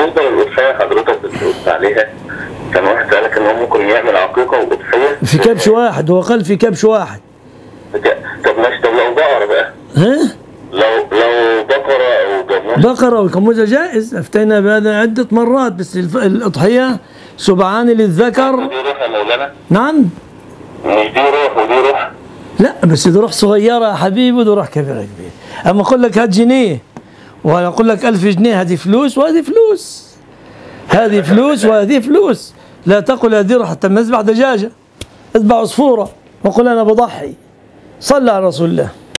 بالنسبة للاضحيه حضرتك بتقول عليها. كان واحد سألك إن هو ممكن يعمل عقيقة واضحيه في كبش واحد هو قال في كبش واحد. طب ماشي طب لو بقرة بقى. ها؟ لو لو بقرة أو جاموس. بقرة وكموزة جائز. أفتينا بهذا عدة مرات بس الأضحية. سبعان للذكر دي روح يا مولانا؟ نعم. مش دي روح ودي روح؟ لا بس دي روح صغيرة يا حبيبي ودي روح كبيرة يا كبير. أما أقول لك هات جنيه. وأنا أقول لك ألف جنيه هذه فلوس وهذه فلوس. هذه فلوس وهذه فلوس. لا تقل هذه روح حتى ما أذبح دجاجة. أذبح عصفورة. وقل أنا بضحي. صلى على رسول الله.